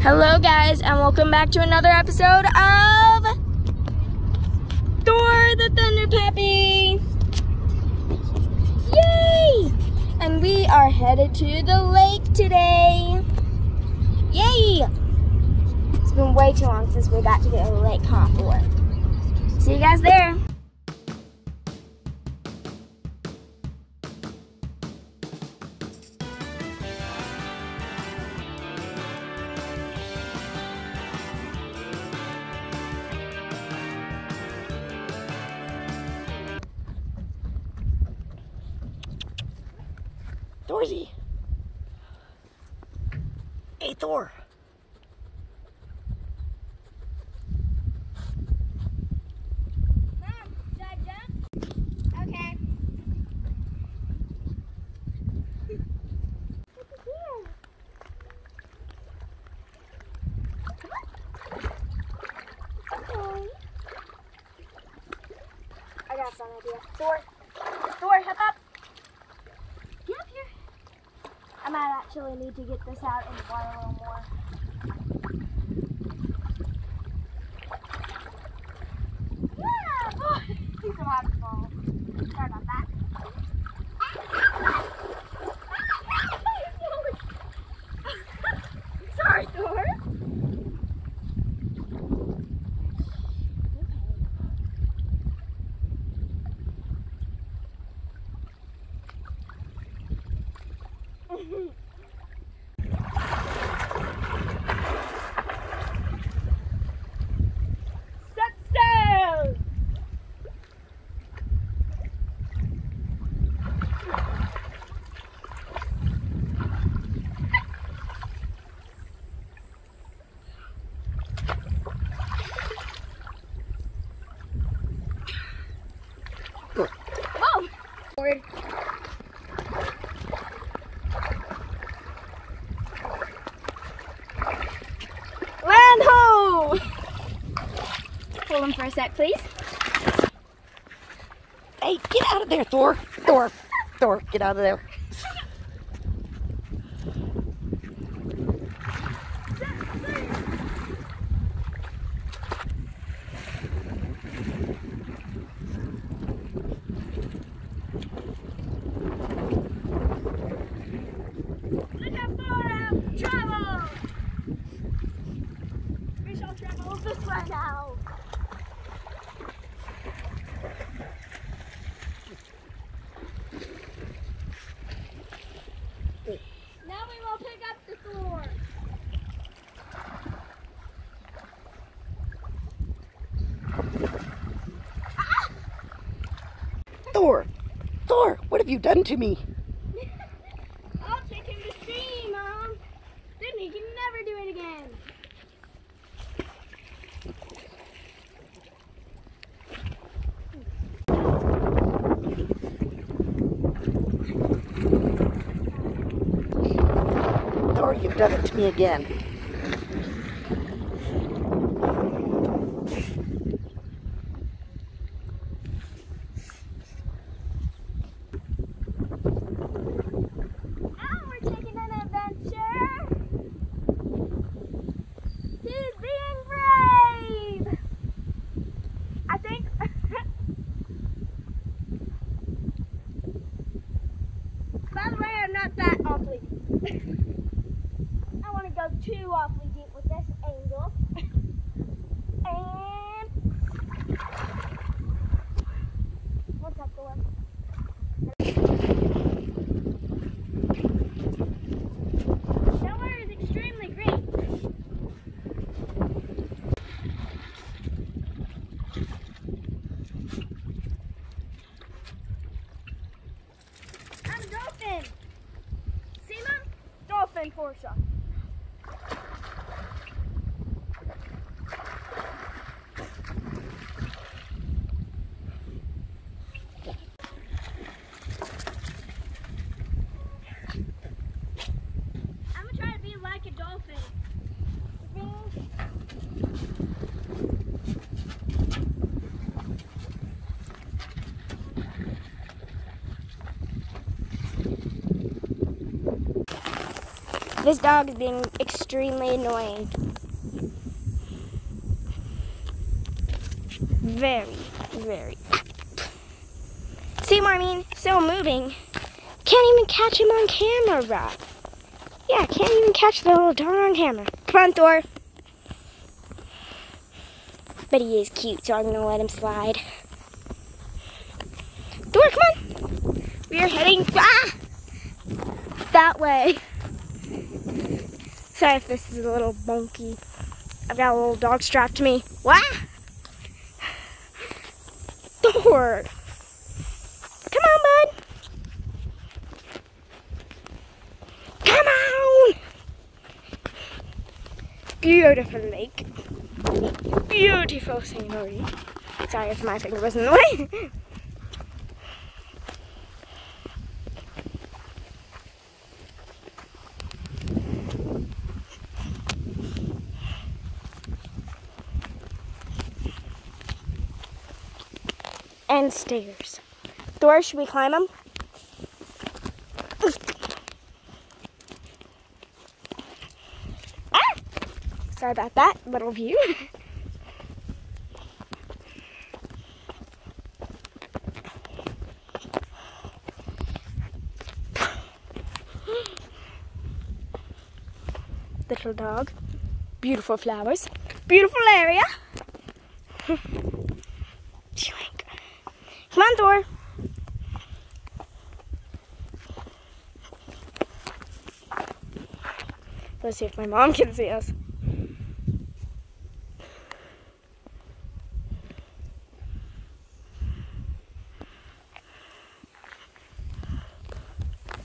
Hello, guys, and welcome back to another episode of Thor the Thunderpapi. Yay! And we are headed to the lake today. Yay! It's been way too long since we got to go to the lake, huh? See you guys there. Thorsy. Hey, Thor. I got some idea. Thor, Thor, hop up I might actually need to get this out the water a little more. Yeah, boy. He's so happy to fall. Sorry about that. Sorry, Thor. Set sail! Whoa! Hold him for a sec, please. Hey, get out of there, Thor. Thor. Thor, get out of there. Look how far I've traveled! We shall travel this way now. Now we will pick up the Thor. Thor. Thor, what have you done to me? I'll take him to sea, Mom. Then he can never do it again. Thor, you've done it to me again. Now we're taking an adventure. He's being brave. I think. By the way, I'm not that awfully deep. I want to go too awfully deep with this angle. And. What's up, Thor? Nowhere is extremely great. I'm a dolphin. See, Mom? Dolphin Porsche. This dog is being extremely annoying. Very, very. See what mean? Still moving. Can't even catch him on camera. Yeah, can't even catch the little dog on camera. Come on, Thor. But he is cute, so I'm gonna let him slide. Thor, come on. We are heading ah, that way. Sorry if this is a little bunky. I've got a little dog strapped to me. What? Thor. Come on, bud. Come on. Beautiful lake. Beautiful scenery. Sorry if my finger was in the way. And stairs. Thor, should we climb them? Ah! Sorry about that little view. Little dog. Beautiful flowers. Beautiful area. Let's see if my mom can see us.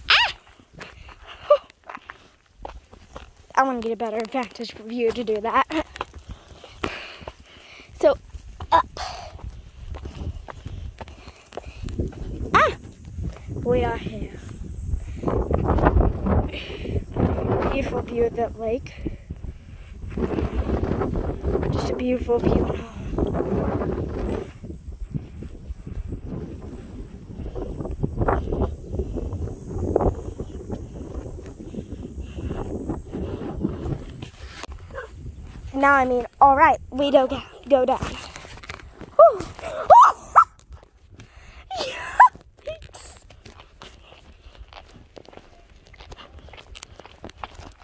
Ah! I want to get a better vantage view to do that. So, up. we are here. Beautiful view of that lake. Just a beautiful view Now I mean, all right, we do go down.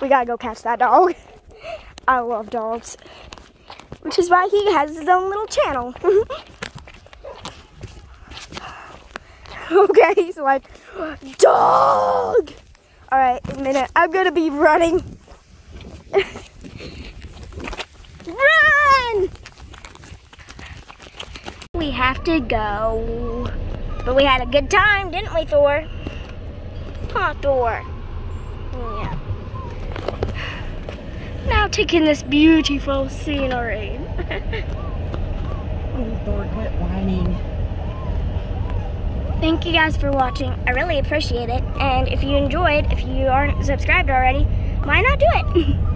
We gotta go catch that dog. I love dogs. Which is why he has his own little channel. okay, he's like, dog! Alright, a minute. I'm gonna be running. Run! We have to go. But we had a good time, didn't we, Thor? Huh, Thor? Yeah now taking this beautiful scenery. oh, Thor, quit whining. Thank you guys for watching. I really appreciate it. And if you enjoyed, if you aren't subscribed already, why not do it?